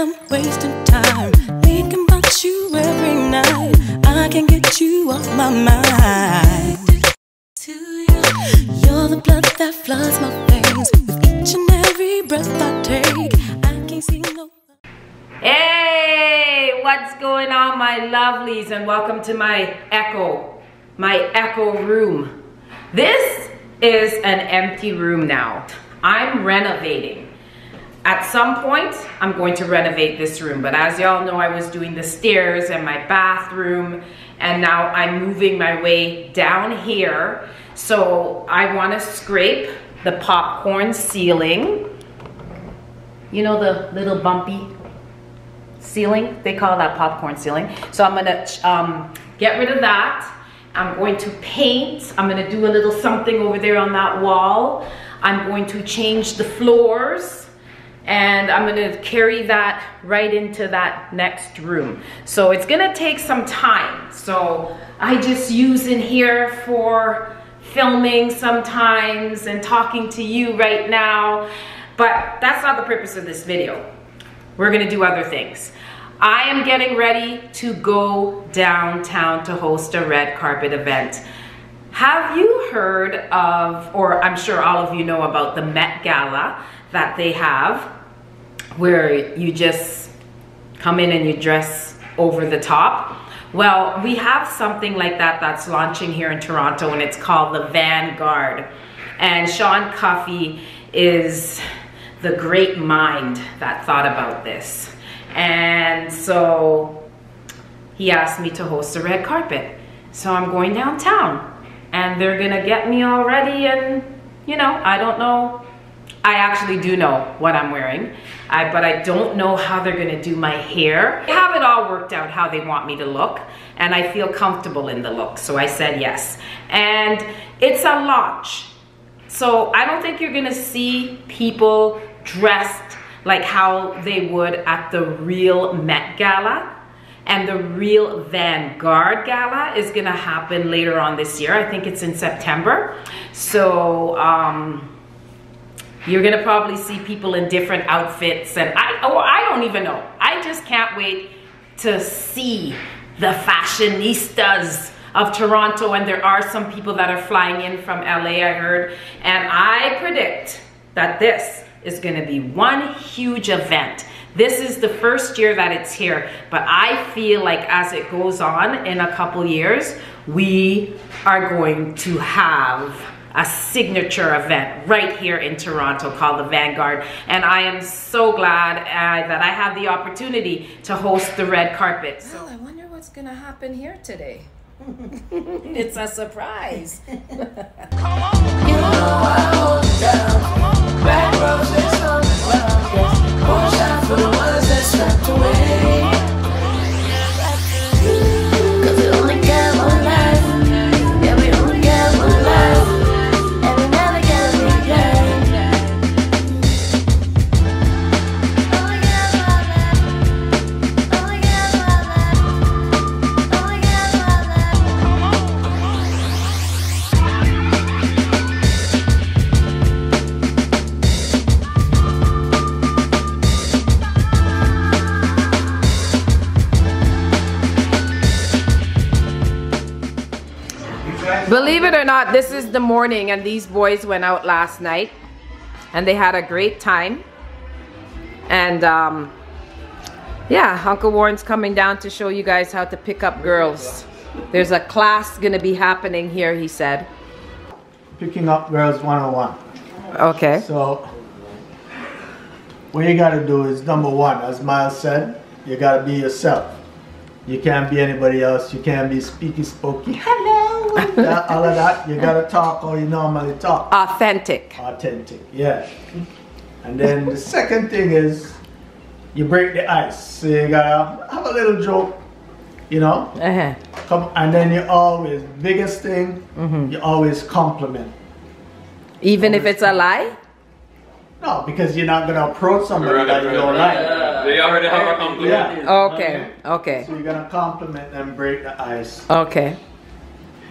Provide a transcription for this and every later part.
I'm wasting time thinking about you every night. I can't get you off my mind. To you, you're the blood that floods my veins with each and every breath I take. I can't see no. Hey, what's going on, my lovelies, and welcome to my Echo, my Echo room. This is an empty room now. I'm renovating. At some point, I'm going to renovate this room, but as y'all know, I was doing the stairs and my bathroom, and now I'm moving my way down here. So I wanna scrape the popcorn ceiling. You know the little bumpy ceiling? They call that popcorn ceiling. So I'm gonna um, get rid of that. I'm going to paint. I'm gonna do a little something over there on that wall. I'm going to change the floors and I'm gonna carry that right into that next room. So it's gonna take some time. So I just use in here for filming sometimes and talking to you right now, but that's not the purpose of this video. We're gonna do other things. I am getting ready to go downtown to host a red carpet event. Have you heard of, or I'm sure all of you know about the Met Gala that they have, where you just come in and you dress over the top? Well, we have something like that that's launching here in Toronto and it's called the Vanguard. And Sean Cuffey is the great mind that thought about this. And so he asked me to host a red carpet. So I'm going downtown and they're gonna get me all ready and you know, I don't know. I actually do know what I'm wearing, I, but I don't know how they're gonna do my hair. They have it all worked out how they want me to look and I feel comfortable in the look. So I said yes. And it's a launch. So I don't think you're gonna see people dressed like how they would at the real Met Gala. And the real Vanguard Gala is gonna happen later on this year. I think it's in September. So um, you're gonna probably see people in different outfits and I, or I don't even know. I just can't wait to see the fashionistas of Toronto and there are some people that are flying in from LA I heard and I predict that this is gonna be one huge event. This is the first year that it's here, but I feel like as it goes on in a couple years, we are going to have a signature event right here in Toronto called the Vanguard. And I am so glad uh, that I have the opportunity to host the red carpet. So. Well, I wonder what's gonna happen here today. it's a surprise. Believe it or not, this is the morning and these boys went out last night and they had a great time. And um, yeah, Uncle Warren's coming down to show you guys how to pick up girls. There's a class gonna be happening here, he said. Picking up girls 101. Okay. So, what you gotta do is number one, as Myles said, you gotta be yourself. You can't be anybody else. You can't be speaky spooky. Hello. that, all of that. You gotta talk how you normally talk. Authentic. Authentic. Yeah. And then the second thing is you break the ice. So you gotta have a little joke. You know. Uh-huh. Come and then you always biggest thing. mm-hmm. You always compliment. Even if it's a lie? No, because you're not gonna approach somebody that you don't like. They already have a compliment. Yeah. Okay, okay, So you're gonna compliment and break the ice, okay.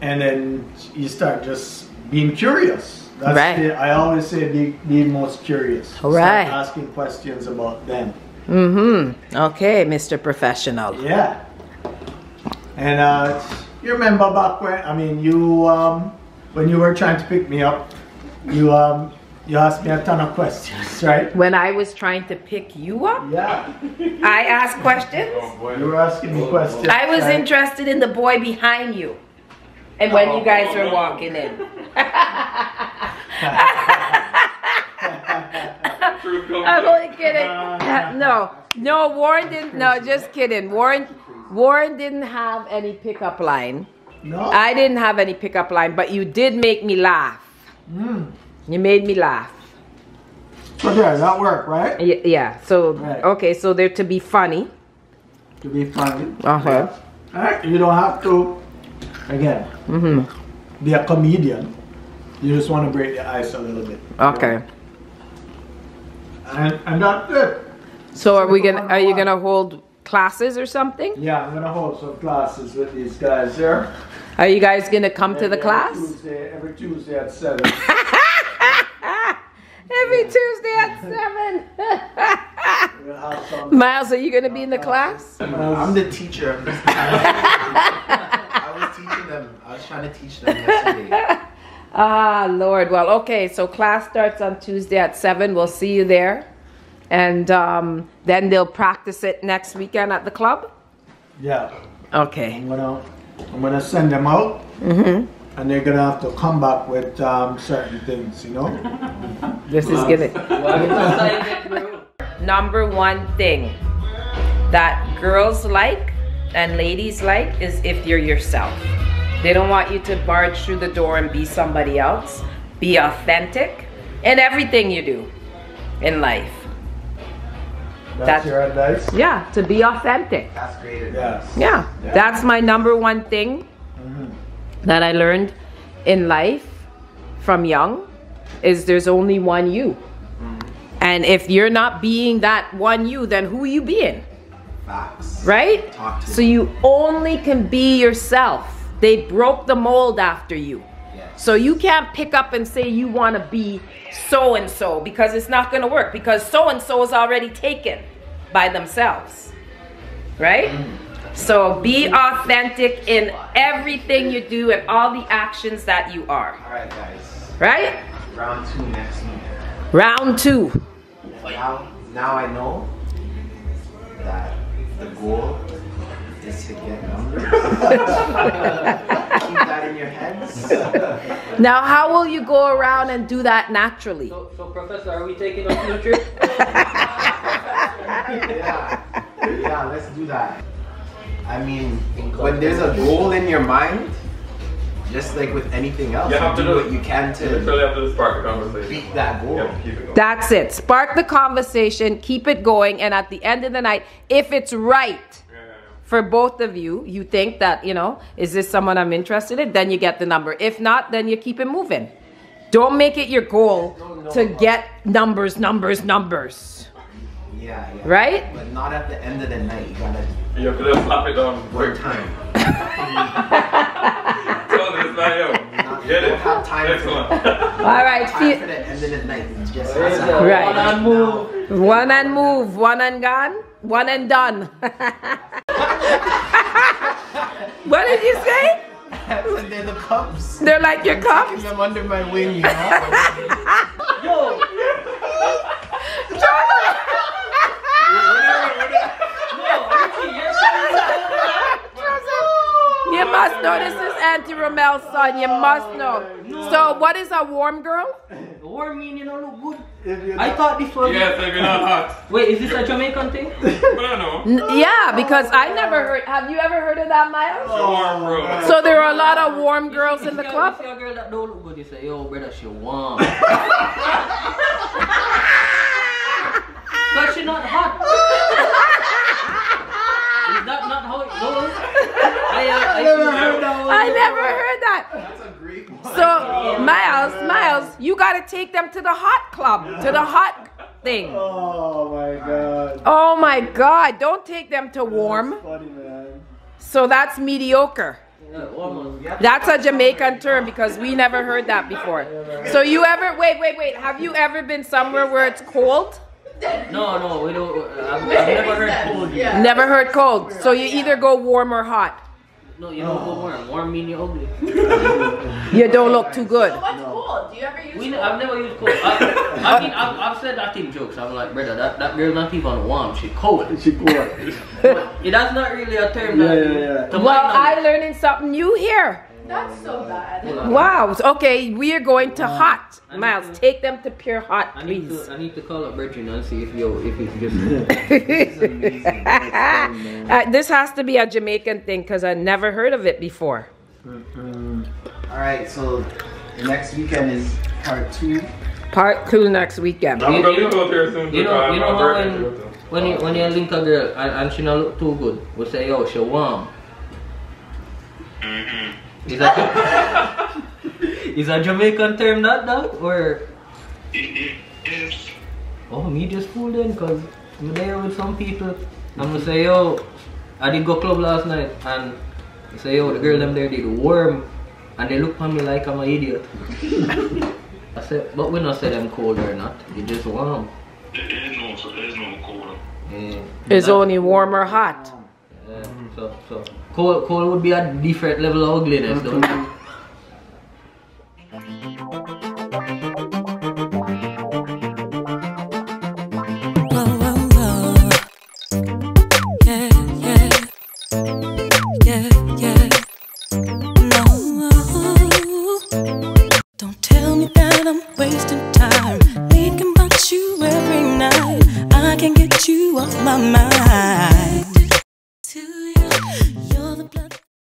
And then you start just being curious. That's Right. the, I always say be, be most curious. Start Right. asking questions about them. Mm-hmm. Okay, Mr. Professional. Yeah. And uh, you remember back when, I mean, you, um, when you were trying to pick me up, you, um, you asked me a ton of questions, right? When I was trying to pick you up, Yeah. I asked questions. You were asking me questions. I was right? interested in the boy behind you. And when you guys were walking in. I'm only kidding. No, no, Warren didn't. No, just kidding. Warren, Warren didn't have any pickup line. No? I didn't have any pickup line, but you did make me laugh. You made me laugh. So there, that worked, right? Y- yeah. So Right. okay. So they're to be funny. To be funny. Uh-huh. Alright, you don't have to, again, Mm-hmm. be a comedian. You just want to break the ice a little bit. Okay. And, and that's it. So are we gonna? Are you gonna hold classes or something? Yeah, I'm gonna hold some classes with these guys here. Are you guys gonna come to the Every class? Tuesday, every Tuesday at seven. Every Tuesday at seven. We'll have some- Myles, are you gonna be in the class? I'm the teacher of this I was teaching them. I was trying to teach them yesterday. Ah, Lord. Well, okay. So class starts on Tuesday at seven. We'll see you there, and um, then they'll practice it next weekend at the club. Yeah, Okay. I'm gonna, I'm gonna send them out. Mm-hmm. And they're gonna have to come back with um, certain things, you know? This is good. Number one thing that girls like and ladies like is if you're yourself. They don't want you to barge through the door and be somebody else. Be authentic in everything you do in life. That's, That's- your advice? Yeah, to be authentic. That's great advice. Yes. Yeah, Yeah. that's my number one thing mm-hmm. that I learned in life from young is there's only one you. Mm-hmm. And if you're not being that one you, then who are you being? Facts. Right? Talk to So you only can be yourself. They broke the mold after you. Yes. So you can't pick up and say you want to be so and so because it's not going to work because so and so is already taken by themselves. Right? Mm. So be authentic in everything you do and all the actions that you are. All right, guys. Right? Round two next week. Round 2. Now, now I know that the goal is to get numbers. Keep that in your heads. Now how will you go around and do that naturally? So, so Professor, are we taking a field trip? Yeah. Yeah, let's do that. I mean, when there's a goal in your mind, just like with anything else, You have to do do what you can to literally have to spark the conversation. beat that goal. Yeah, keep it going. That's it. Spark the conversation, keep it going, and at the end of the night, if it's right Yeah, yeah, for both of you, you think that, you know, is this someone I'm interested in? Then you get the number. If not, then you keep it moving. Don't make it your goal to get numbers, numbers, numbers. Yeah, yeah. Right? But not at the end of the night. You gotta yeah. You have to just slap it down work time. Tell this guy, yo, get it. have time for, Excellent. All right, time for the end of the night. Just There has is to a happen Right. one on move. one and move, one and gone, one and done. what did you say? now. They're the cups. They're like your Taking cups? them under my wing, you know? Yo, You must know this is Auntie Romel's son. You must know. So, what is a warm girl? warm mean you don't look good. If you I thought this was. yes, I've been on hot. Wait, is this a Jamaican thing? But I know. N- yeah, because I never heard. Have you ever heard of that, Myles? Warm, bro. So there are a lot of warm girls in the If you club. see a girl that don't look good, you say, yo, brother, she warm. but she not hot. Is that not how it goes? I, uh, I never heard that I never heard that. That's a great one. So Myles, Myles, you got to take them to the hot club, to the hot thing. Oh my god. Oh my God! Don't take them to warm. That's funny, man. So that's mediocre. Yeah. That's a Jamaican term because we never heard that before. So you ever wait, wait, wait. Have you ever been somewhere where it's cold? No, no, we don't. Uh, I've, I've never heard cold. Yeah. Never heard cold. So you either go warm or hot. No, you don't go warm. Warm mean you're ugly. You don't look too good. So what's cold? Do you ever use We, cold? I've never used cold. I, I mean, I've, I've said that in jokes. I'm like, brother, that, that girl not even warm. She cold. She cold. But it, that's not really a term Yeah, that. yeah, yeah. Well, I'm learning something new here. That's so bad. Hold. Wow. Okay, we are going to uh, hot. Myles, take them to pure hot, I need please. to I need to call up Bertrand and see if yo if it's just Uh, this has to be a Jamaican thing because I never heard of it before. Mm-hmm. Alright, so the next weekend is part two. Part two next weekend. I'm You- gonna you leave out here soon. you know because you know when when you when you link a girl and, and she not look too good, we say yo she warm. Mm-hmm. Is that is a Jamaican term that dog or? Oh, me just fooled in because I'm there with some people. I'm gonna say, yo, I did go club last night and I say, yo, the girl them there did worm and they look at me like I'm an idiot. I said, but we not say them cold or not. They just warm. There's no, so there's no cold. Yeah. It's That- only warm or hot. yeah, so, so cold, cold would be a different level of ugliness, it?